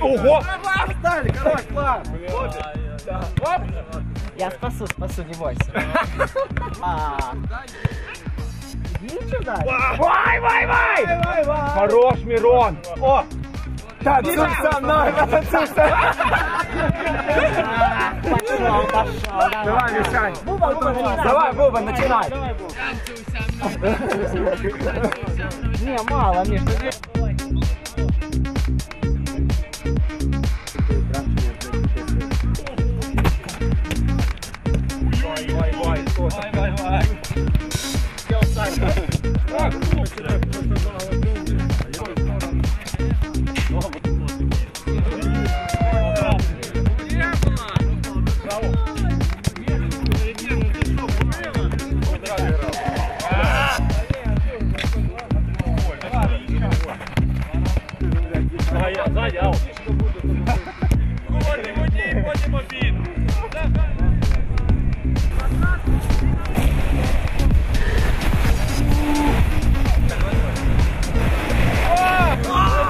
Ого! Далі, коротше, клас. Я спасу, спасу, не бойся. А. Ничего дальше. Вай, вай, вай! Хорош, Мирон! О! Танцуйся, на, танцуйся! Пошел, пошел. Давай, Мишань! Давай, Буба, начинай! Не, мало, Миш, ты Вай, вай, вай, вай, вай! то буде, то буде. Голодний водій, потім обід. О! О!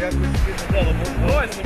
Якось спільно дало, бо ось,